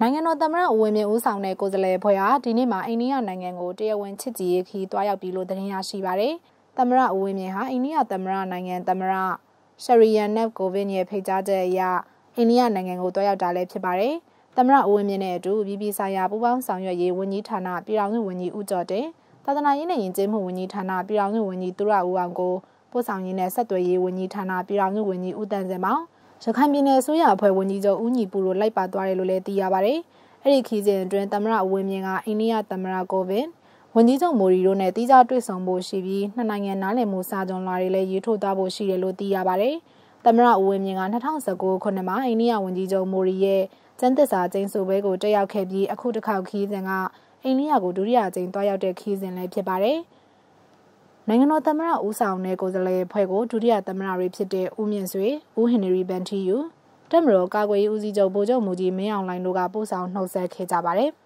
နိုင်ငံတော်သမ္မတဦးဝင်းမြင့်ဦးဆောင်တဲ့ကိုယ်စားလှယ်ဖွဲ့ဟာဒီနေ့မှာအိန္ဒိယနိုင်ငံကိုတရားဝင်ချစ်ကြည်ရေးခီးတွားရောက်ပြီလို့သတင်းရရှိပါရယ်။သမ္မတဦးဝင်းမြင့်ဟာအိန္ဒိယသမ္မတနိုင်ငံသမ္မတရှရီယန်နက်ကိုဗစ်ရဲ့ဖိတ်ကြားချက်အရအိန္ဒိယနိုင်ငံကိုတွားရောက်တာလည်းဖြစ်ပါတယ်။သမ္မတဦးဝင်းမြင့်နဲ့အတူပြည်ပဆိုင်ရာပူးပေါင်းဆောင်ရွက်ရေးဝန်ကြီးဌာနပြည်ထောင်စုဝန်ကြီးဦးကျော်တင်သာသနာရေးနဲ့ယဉ်ကျေးမှုဝန်ကြီးဌာနပြည်ထောင်စုဝန်ကြီးသူရဦးအောင်ကိုပို့ဆောင်ရေးနဲ့ဆက်သွယ်ရေးဝန်ကြီးဌာနပြည်ထောင်စုဝန်ကြီးဦးတန်းစင်မောင် ရခိုင်ပြည်နယ်အစိုးရအဖွဲ့ဝန်ကြီးချုပ်ဦးညီပူတို့လိုက်ပါသွားတယ်လို့လည်းသိရပါဗျ။အဲ့ဒီခီးစဉ်အတွင်းသမ္မတအဝင်းမြင့်ကအိန္ဒိယသမ္မတကိုဗစ်ဝန်ကြီးချုပ်မိုရီတို့နဲ့တီးခြားတွေ့ဆုံဖို့ရှိပြီးနှစ်နိုင်ငံနားလည်မှုစာချုပ်လွှာတွေလည်းရေးထိုးသွားဖို့ရှိတယ်လို့သိရပါဗျ။သမ္မတဦးဝင်းမြင့်က2019ခုနှစ်မှာအိန္ဒိယဝန်ကြီးချုပ်မိုရီရဲ့ကျန်းသစ္စာကျင်းစုပွဲကိုတက်ရောက်ခဲ့ပြီးအခုတစ်ခေါက်ခီးစဉ်ကအိန္ဒိယကိုဒုတိယကြိမ်တွားရောက်တဲ့ခီးစဉ်လည်းဖြစ်ပါတယ်။ နိုင်ငံတော်သမ္မတဦးဆောင်တဲ့ကိုယ်စားလှယ်ဖွဲ့ကိုဒုတိယသမ္မတတွေဖြစ်တဲ့ဦးမြင့်ဆွေဦးဟင်နရီဘန်တီယူတက်မတော်ကာကွယ်ရေးဦးစီးချုပ်ဗိုလ်ချုပ်မူကြီးမင်းအောင်လှိုင်တို့ကပို့ဆောင်နှုတ်ဆက်ခဲ့ကြပါတယ်။